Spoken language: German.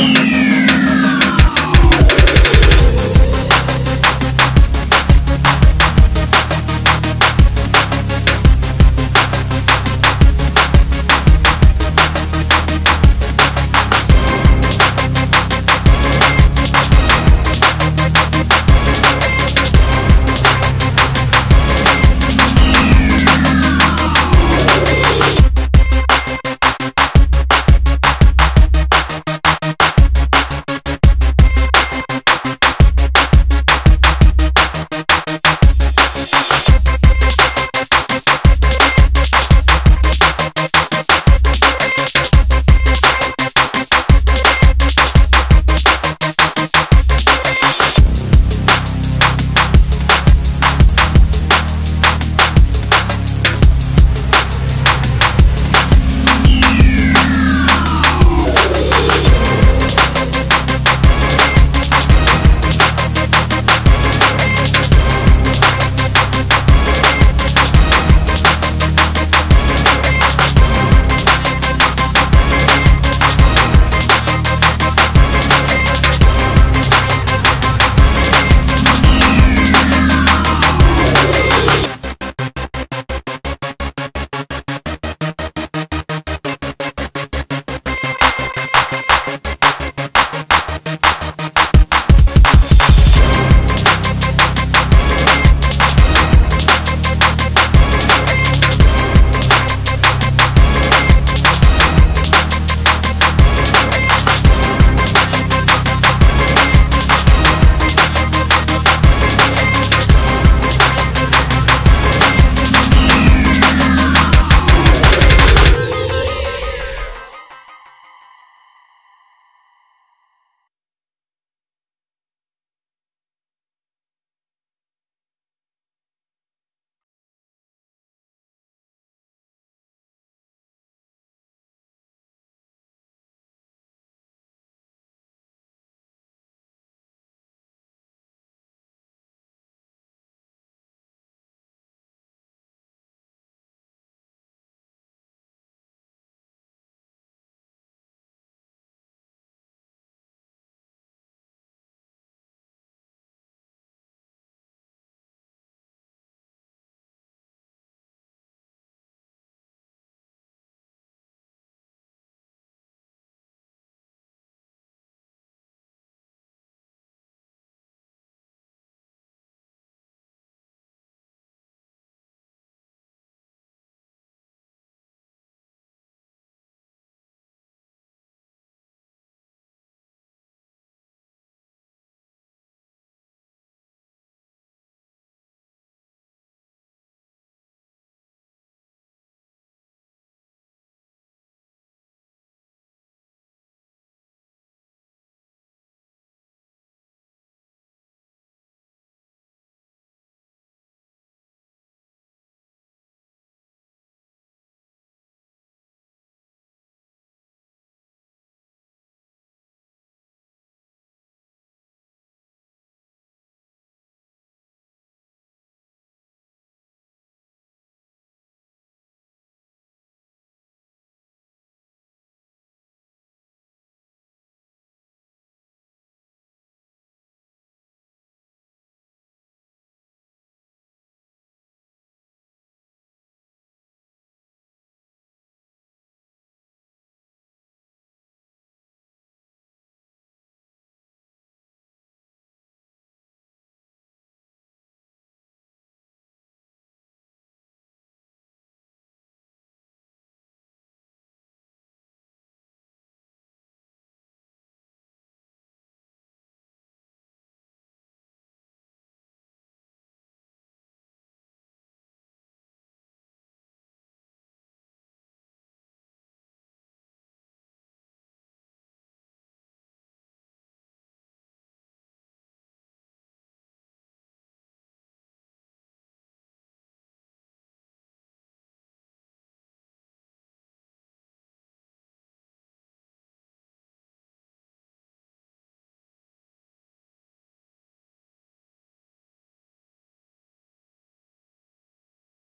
Musik